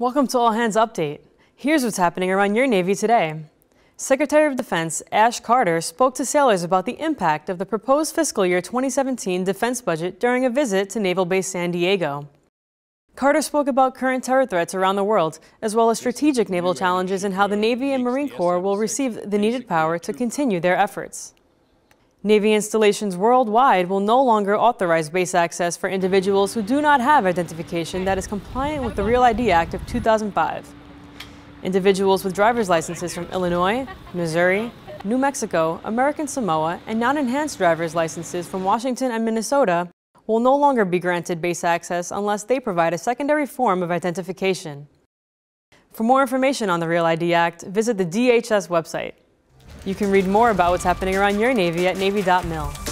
Welcome to All Hands Update. Here's what's happening around your Navy today. Secretary of Defense Ash Carter spoke to sailors about the impact of the proposed fiscal year 2017 defense budget during a visit to Naval Base San Diego. Carter spoke about current terror threats around the world, as well as strategic naval challenges and how the Navy and Marine Corps will receive the needed power to continue their efforts. Navy installations worldwide will no longer authorize base access for individuals who do not have identification that is compliant with the Real ID Act of 2005. Individuals with driver's licenses from Illinois, Missouri, New Mexico, American Samoa, and non-enhanced driver's licenses from Washington and Minnesota will no longer be granted base access unless they provide a secondary form of identification. For more information on the Real ID Act, visit the DHS website. You can read more about what's happening around your Navy at Navy.mil.